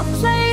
a place